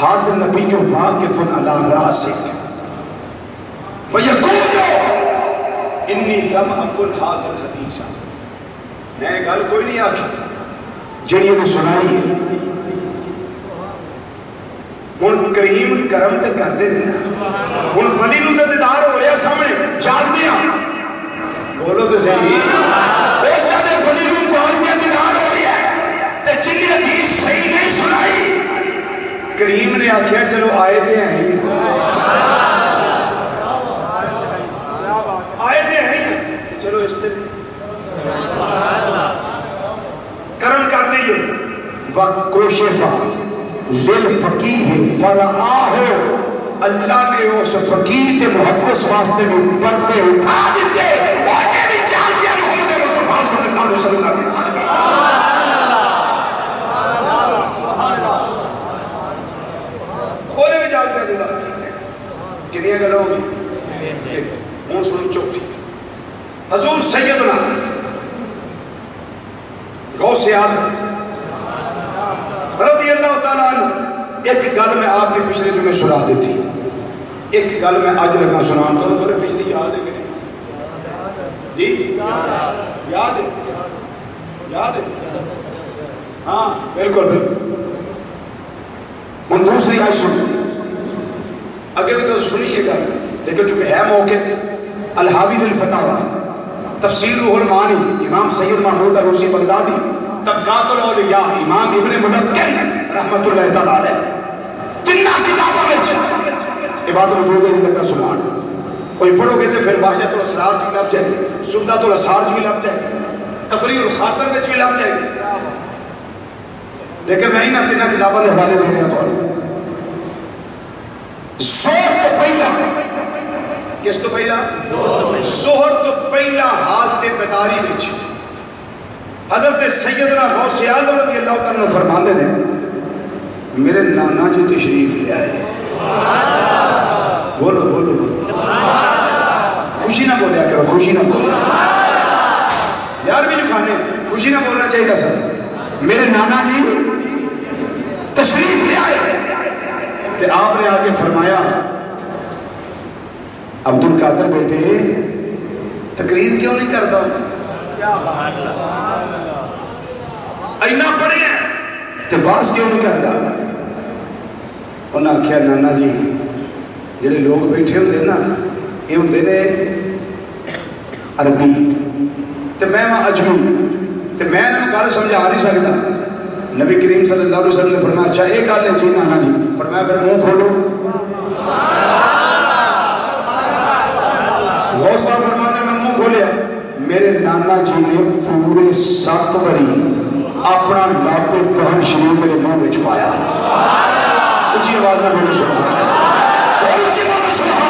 حاضر نبی واقف علی راسک۔ ویقول انی لم اکل حاضر حدیثہ میں گل کوئی نہیں آکھی۔ جڑی انہیں سنائی ہے۔ ہن کریم کرم تے کر دے دینا ہن ولی نو تے دیدار ہو رہا سامنے۔ جاگ دیا بولو تے صحیح ایک جادے فلی نو جاگ دیا دیدار ہو رہی ہے تے جنی حدیث صحیح نہیں سنائی کریم نے آکھیا چلو آئے دے ہیں ہی آئے دے ہیں ہی چلو اس تے کرم کر دیئے وَقُشِفَ لِلْفَقِيهِ فَرَآهُ اللہ نے اس فقیر کے محبت واسطے پردے اٹھا دیتے اور صلی اللہ علیہ وسلم اونے بھی جاگ دے دیدار کیتے کنیا گلہ ہوگی ہوں سنو چوتھی حضور سیدنا غوث اعظم رضی اللہ تعالیٰ عنہ ایک گل میں آپ کے پچھلے جو میں سنا دیتی ایک گل میں آج لگا سنان تو پچھلی یاد ہے؟ کہ نہیں جی یاد ہے۔ یاد ہے؟ ہاں بالکل بالکل۔ ہوں دوسری آج سن۔ اگے بھی تو سنی یہ گل لیکن چونکہ ہے موقع تھے الحاوی للفتاوہ تفسیر روح المعانی، امام سید محمود عروسی بغدادی، طبقات الاولیاء، امام ابن ملکن رحمت اللہ تعالیٰ علیہ تنہ کتابوں میں یہ بات موجود ہے لگا سنان۔ کوئی پڑھو گے تو پھر باشد الاسرار کی لفظ جائے گی سبدت الاسار کی جی لفظ جائے گی تفریح الخاطر میں بھی لفظ جائے گی۔ لیکن میں ہی نہ تنہ کتابوں کے حوالے دے رہا تو زور تو پہلا۔ کس تو پہلا؟ زہر تو پہلا حال تے بیداری وچ۔ حضرت سیدنا غوث اعظم رضی اللہ تعالیٰ نے فرماندے نے، میرے نانا جی تشریف لے آئے۔ بولو بولو بولو۔ خوشی نہ بولیا کرو، خوشی نہ بولیا۔ یار بھی جو خوشی نہ بولنا چاہیے سر۔ میرے نانا جی تشریف لے آئے۔ کہ آپ نے آگے فرمایا عبد القادر بیٹے، تقریر کیوں نہیں کرتا؟ اینا پڑھے ہیں۔ تے واس کیوں نہیں کرتا؟ انہاں آخیا نانا جی جڑے لوگ بیٹھے ہوندے نا، یہ ہوندے نے عربی۔ تے میں وہاں اجمی تے میں نے گل سمجھا نہیں سکتا نبی کریم صلی اللہ علیہ وسلم نے فرمایا اچھا ایک گل ہے جی نانا جی۔ فرمایا، پھر منہ کھولو۔ غوث پاک فرماتے ہیں، میں منہ کھولیا۔ میرے نانا جی نے پورے سات بری اپنا لابے دہن شریف میرے منہ وچ پایا۔ اچھی آواز میں بولو، سبحان اللہ۔ اچھی بولو سبحان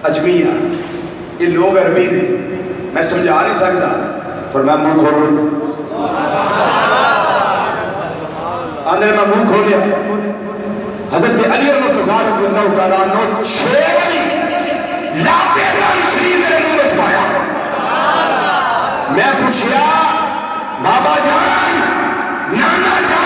اجمی ہاں یہ لوگ عربی نے میں سمجھا نہیں سکتا۔ پر میں منہ کھولوں آندھے میں منہ کھولیا حضرت علی المرتضی رضی اللہ تعالیٰ عنہ چھ بری لاتے نام شریف میرے منہ میں پایا میں پوچھیا، بابا جان، نانا جان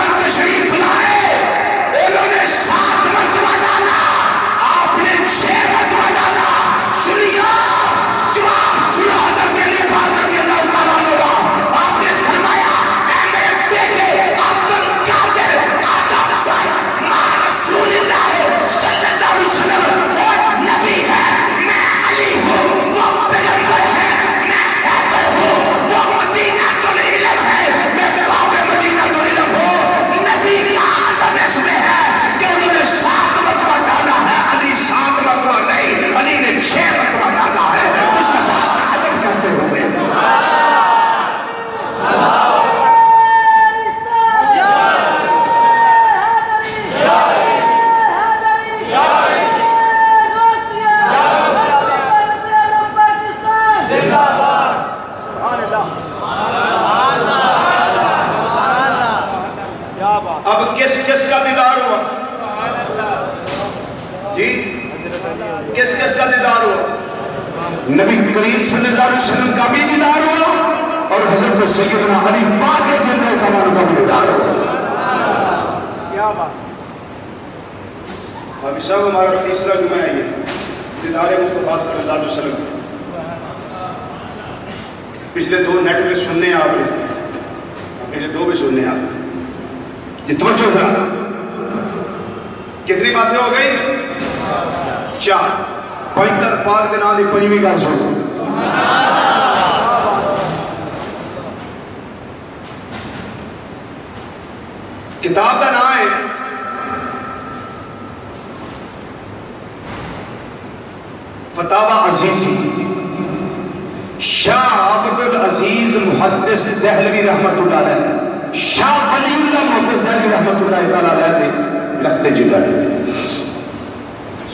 دے نام دی پنجویں گل سن کتاب کا نام ہے فتاوہ عزیزی شاہ عبد العزیز محدث دہلوی رحمت اللہ علیہ شاہ ولی اللہ محدث دہلوی رحمت اللہ تعالیٰ علیہ دے لخت جگر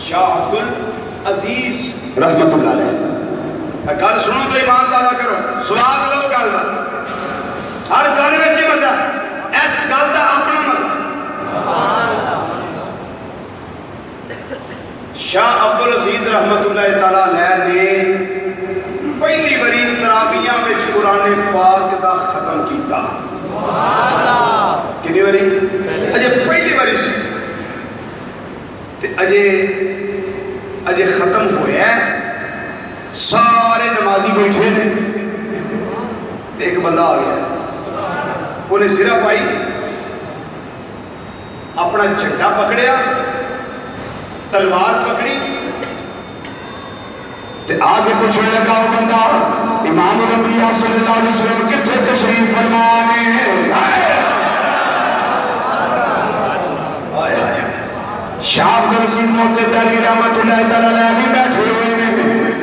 شاہ عبد العزیز رحمت اللہ علیہ۔ گل سنو تو ایمان دادا کرو۔ سواد لو گل دا۔ ہر گل میں ہی مزہ اس گل دا اپنا مزہ۔ شاہ عبد العزیز رحمت اللہ تعالیٰ علیہ نے پہلی بری تراویاں میں قرآن پاک دا ختم کیتا۔ کنی بری اجے پہلی بری سی۔ تے اجے اجے ختم ہویا ہے سارے نمازی بیٹھے نے تے ایک بندہ آ گیا۔ انہیں سرا پائی۔ اپنا جھنڈا پکڑیا۔ تلوار پکڑی۔ تے آگے پوچھنے لگا وہ بندہ، امام الانبیاء صلی اللہ علیہ وسلم کتنے تشریف فرمانے شاہ عبد العزیز محدث علی رحمت اللہ تعالیٰ علیہ بھی بیٹھے ہوئے ہیں۔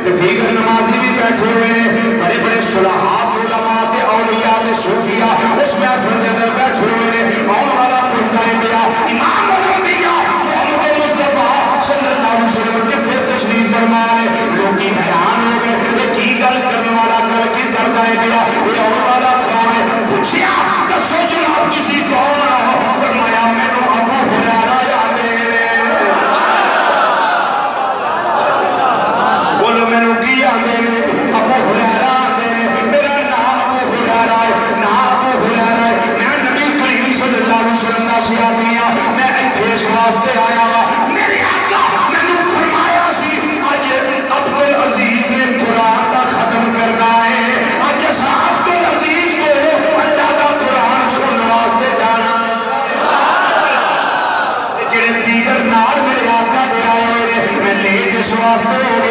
تے دیگر نمازی بھی بیٹھے ہوئے ہیں۔ بڑے بڑے صلحات علماء تے اولیاء تے صوفیاء اس میں افراد کے اندر بیٹھے ہوئے ہیں۔ اور والا پوچھتا ہے بیا امام الانبیاء محمد مصطفیٰ صلی اللہ علیہ وسلم کتنے تشریف فرمانے لوگ کی حیران ہو گئے یہ کی گل کرنے والا گل کی کرتا ہے بیا یہ اور والا کون ہے؟ پوچھیا، دسو جناب کسی کو۔ اور ہو لیٹ اس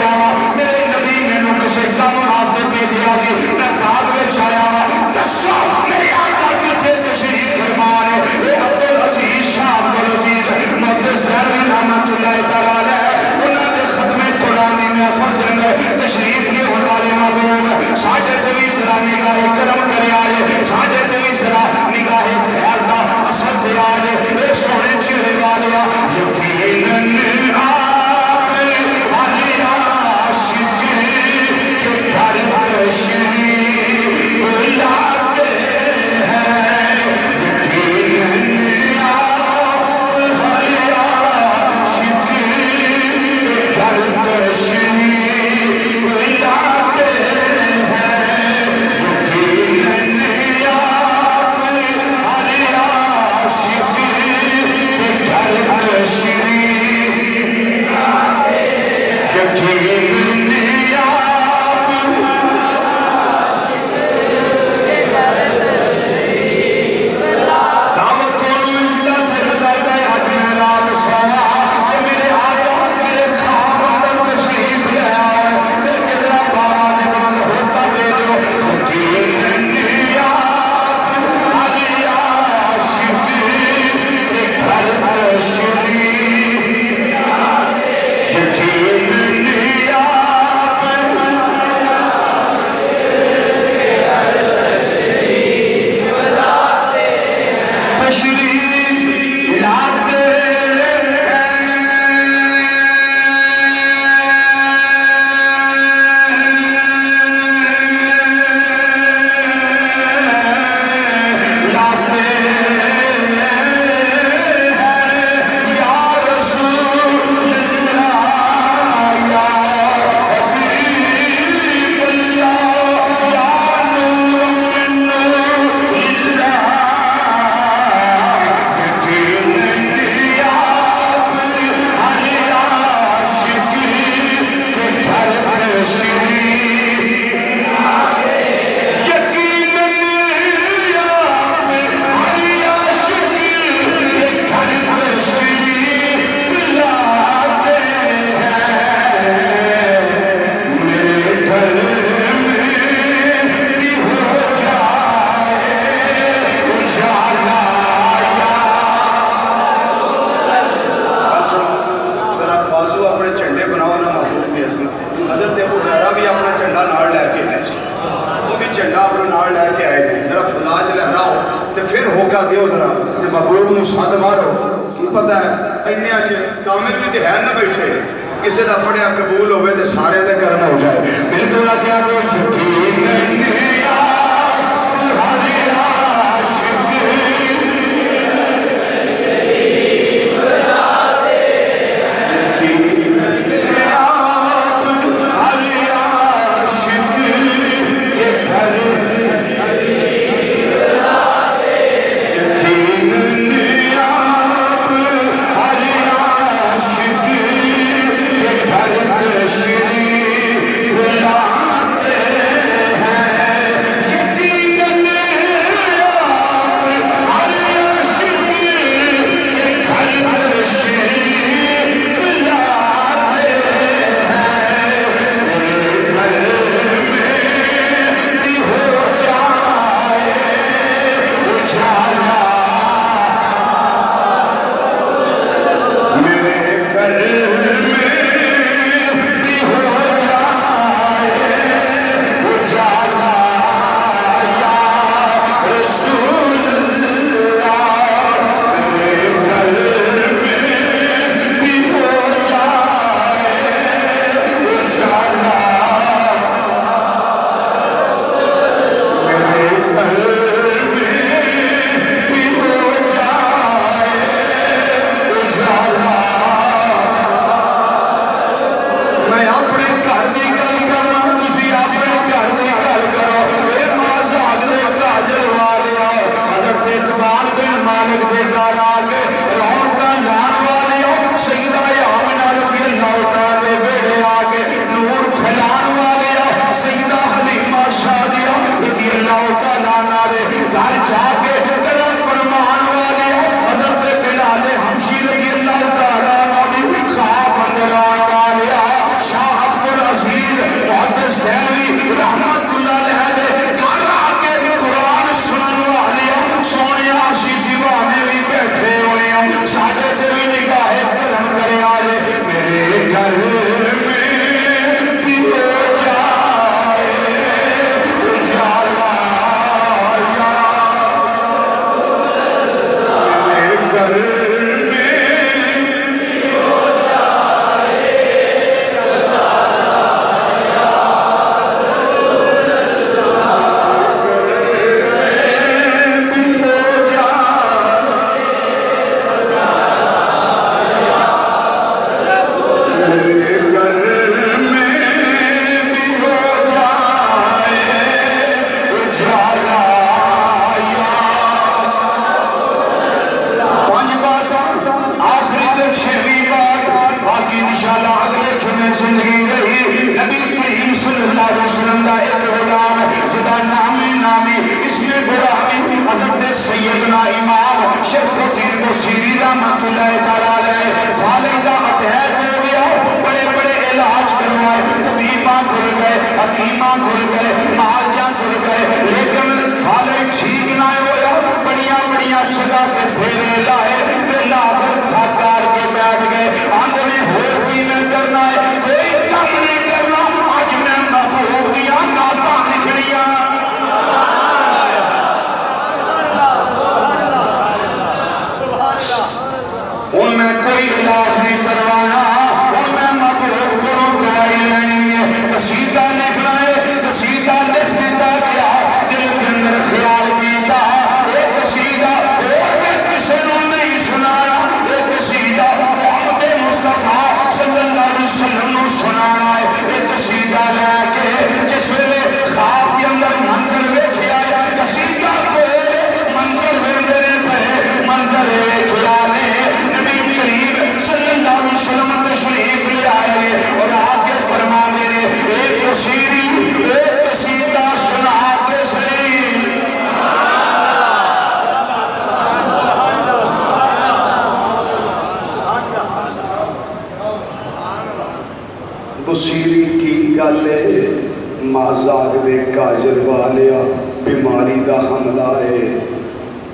تاجر والیا بیماری دا حملہ ہے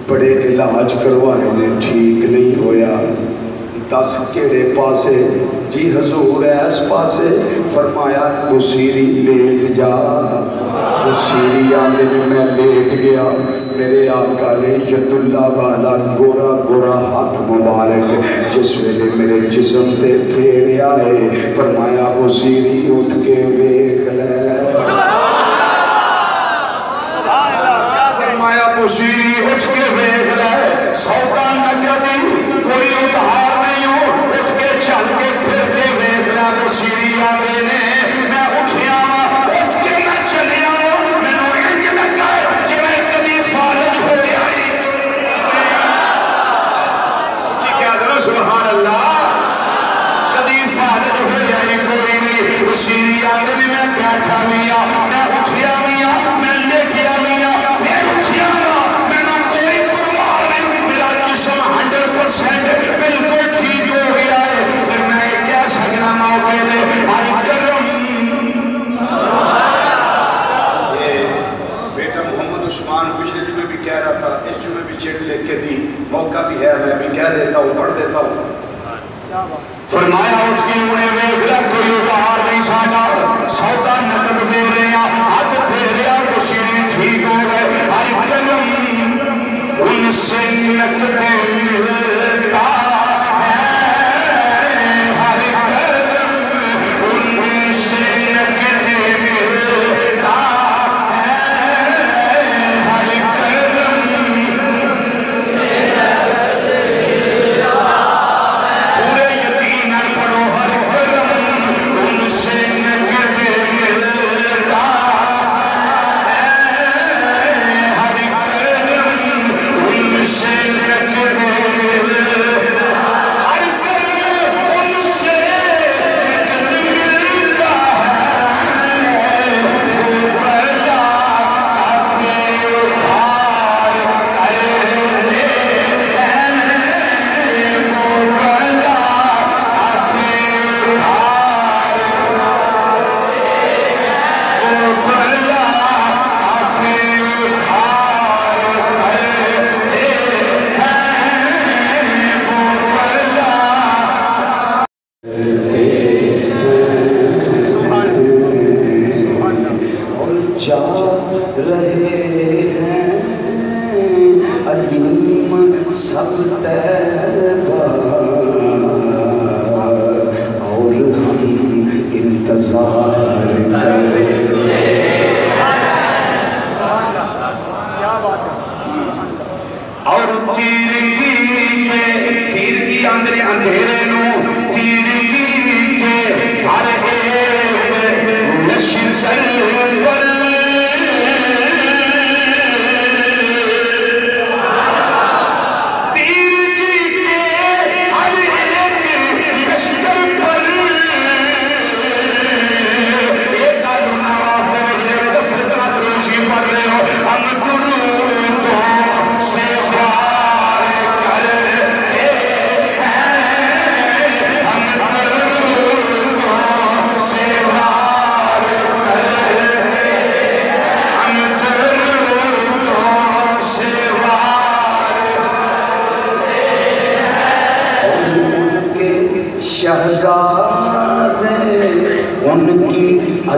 بڑے علاج کروائے نے ٹھیک نہیں ہویا دس کیڑے پاسے جی حضور ایس پاسے فرمایا بسیری لیٹ جا بسیری آنے نے میں لیٹ گیا میرے آقا نے ید اللہ والا گورا گورا ہاتھ مبارک جس میں نے میرے جسم تے پھیریا ہے فرمایا بسیری اٹھ کے ویخ لے فرمایا وزیری اٹھ کے ویکھ لے سودا نگدی کوئی ادھار نہیں ہو، اٹھ کے چل کے پھر کے ویکھ لے وزیری آوے نے۔ میں اٹھیا وا اٹھ کے میں چلیا وا مینوں انج لگا فالج جی کیا سبحان اللہ۔ کدی فالج ہو جائے کوئی نہیں۔ اسی آگے بھی میں بیٹھا میا کہہ دیتا ہوں، پڑھ دیتا ہوں۔ فرمایا اس کی انہیں ویکھلا کوئی ادھار نہیں ساڈا۔ سودا نقد دے رہے ہیں، ہاتھ پھیریا مشیری ٹھیک ہو گئے۔ ہر کرم ان سے نقد ملتا میں کے تیرگی اندر اندھیرے نو تیرگی کے ہر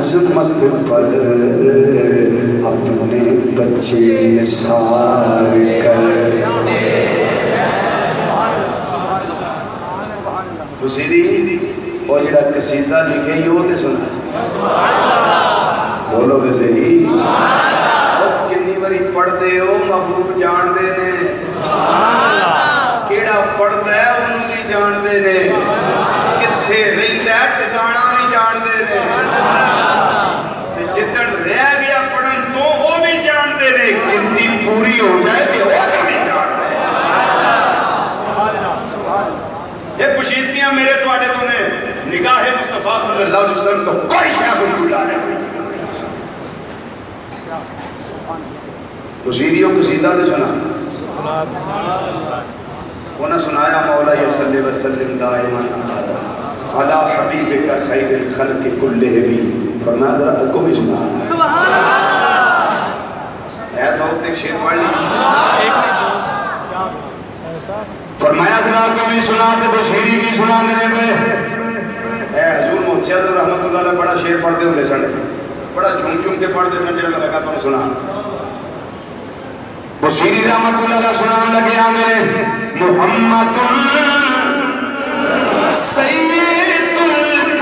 عظمت پر اپنے بچے نثار کر۔ وزیری، اور جڑا قصیدہ لکھے ہی وہ تے سنا بولو تے صحیح کنی باری پڑھ دے ہو، محبوب جان دے نے۔ کیڑا پڑھدا ہے، انہوں بھی جان دے نے۔ کتھے رہندا ہے ٹھکانا بھی جان دے نے تے جتن رہ گیا پڑھن تو وہ بھی جان دے نے گنتی پوری ہو جائے کہ وہ بھی جان دے یہ پوشیدگیاں میرے تواڈے تو نے نگاہ مصطفیٰ صلی اللہ علیہ وسلم تو کوئی شاہ کو بلا نہیں وزیریوں قصیدہ دے سنا۔ انہوں سنایا مولا یہ صلی وسلم دائمان علی علی حبیب کا خیر الخلق کلہم۔ فرمایا ذرا اگو بھی سنا۔ ایسا ہوتے ایک شیر پڑھ لی۔ فرمایا ذرا کمی سنا تے بشیری کی سنا دینے پہ اے حضور محسیاد رحمت اللہ علیہ بڑا شیر پڑھتے ہوتے سن۔ بڑا جھوم جھوم کے پڑھتے سن جڑا میں لگا تو سنا۔ بصیری رحمت اللہ علیہ سنان لگے آمرے محمد سید القونین